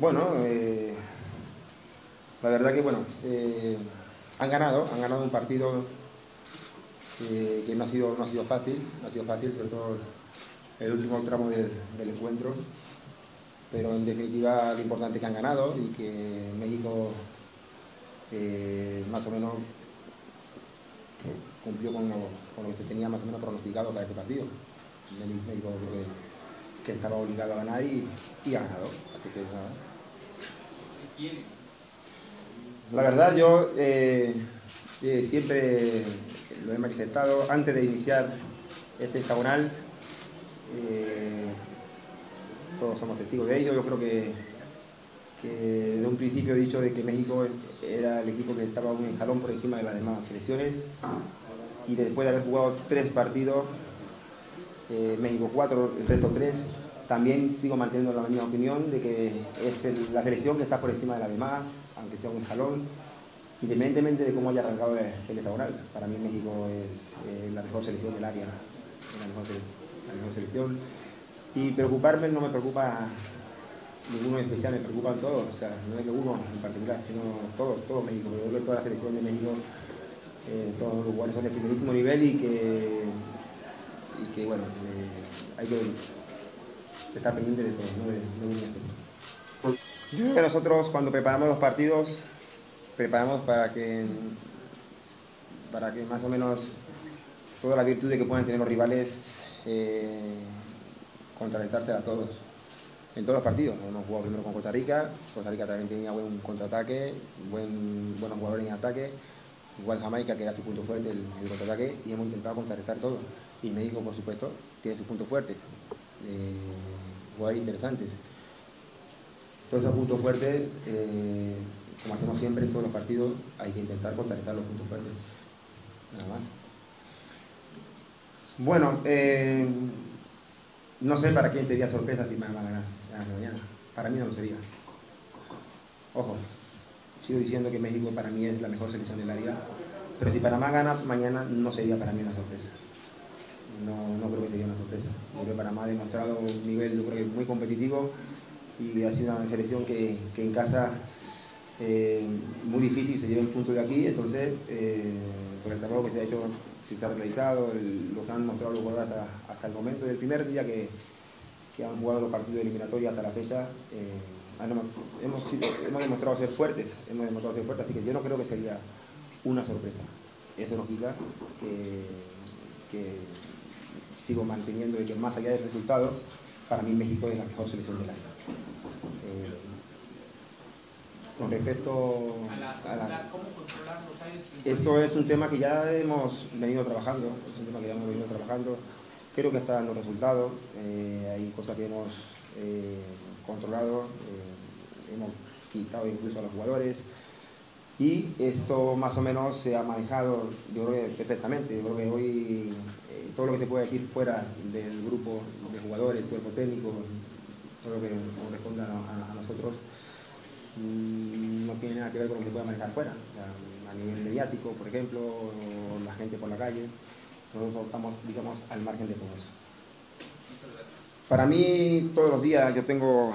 Bueno, eh, la verdad que bueno, eh, han ganado, han ganado un partido que, que no, ha sido, no ha sido fácil, no ha sido fácil, sobre todo el último tramo del, encuentro, pero en definitiva lo importante es que han ganado y que México eh, más o menos cumplió con lo, que se tenía más o menos pronosticado para este partido. México que estaba obligado a ganar y, y ha ganado, así que nada. La verdad, yo eh, eh, siempre lo he manifestado antes de iniciar este hexagonal. eh, todos somos testigos de ello. Yo creo que, que desde un principio he dicho de que México era el equipo que estaba un escalón por encima de las demás selecciones. Y después de haber jugado tres partidos, México cuatro, el resto tres, también sigo manteniendo la misma opinión de que es la selección que está por encima de las demás, aunque sea un escalón, independientemente de cómo haya arrancado el, el hexagonal. Para mí México es eh, la mejor selección del área, la mejor selección. Y preocuparme no me preocupa ninguno en especial, me preocupan todos, o sea, no es que uno en particular, sino todos, todo México. Yo creo que toda la selección de México, eh, todos los jugadores son de primerísimo nivel y que, y que bueno, eh, hay que estar pendiente de todos, no de, de en especial. Yo creo que nosotros cuando preparamos los partidos, preparamos para que, para que más o menos todas las virtudes que puedan tener los rivales eh, contrarrestársela a todos. En todos los partidos. Hemos jugado primero con Costa Rica, Costa Rica también tenía buen contraataque, buen, buenos jugadores en ataque, igual Jamaica que era su punto fuerte, el, el contraataque, y hemos intentado contrarrestar todo. Y México, por supuesto, tiene su punto fuerte, eh, jugadores interesantes. Todos esos puntos fuertes, eh, como hacemos siempre en todos los partidos, hay que intentar contrarrestar los puntos fuertes. Nada más. Bueno, eh, no sé para quién sería sorpresa si Panamá gana gana mañana. Para mí no lo sería. Ojo, sigo diciendo que México para mí es la mejor selección del área, pero si Panamá gana mañana no sería para mí una sorpresa. No, no creo que sería una sorpresa. Yo creo que Panamá ha demostrado un nivel muy competitivo y ha sido una selección que, que en casa eh, muy difícil se lleva un punto de aquí, entonces eh, por el trabajo que se ha hecho, se ha realizado, el- lo que han mostrado los jugadores hasta, hasta el momento del primer día que, que han jugado los partidos eliminatorios hasta la fecha, eh, hemos, hemos demostrado ser fuertes, hemos demostrado ser fuertes, así que yo no creo que sería una sorpresa. Eso nos quita que sigo manteniendo de que más allá del resultado, para mí México es la mejor selección del año. Eh, con respecto a la, ¿Cómo controlar los aires? eso es un tema que ya hemos venido trabajando, es un tema que ya hemos venido trabajando. Creo que está dando resultados, eh, hay cosas que hemos eh, controlado, hemos quitado incluso a los jugadores y eso más o menos se ha manejado, yo creo que perfectamente. Yo creo que hoy eh, todo lo que se puede decir fuera del grupo de jugadores, cuerpo técnico, todo lo que corresponda a, a nosotros, mm, no tiene nada que ver con lo que se puede manejar fuera. O sea, a nivel mediático, por ejemplo, o la gente por la calle, nosotros estamos, digamos, al margen de todo eso. Para mí, todos los días yo tengo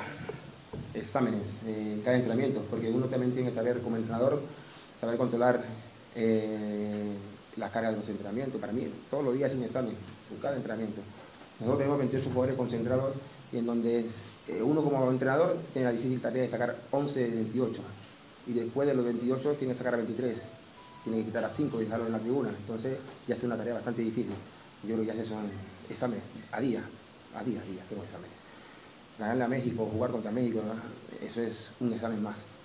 exámenes, eh, cada entrenamiento, porque uno también tiene que saber, como entrenador, saber controlar eh, la carga de los entrenamientos. Para mí, todos los días es un examen, cada entrenamiento. Nosotros tenemos 28 jugadores concentrados y en donde eh, uno como entrenador tiene la difícil tarea de sacar 11 de 28 y después de los 28 tiene que sacar a 23. Tiene que quitar a 5 y dejarlo en la tribuna. Entonces ya es una tarea bastante difícil. Yo creo que ya se son exámenes a día, a día, a día tengo exámenes. Ganarle a México, jugar contra México, eso es un examen más.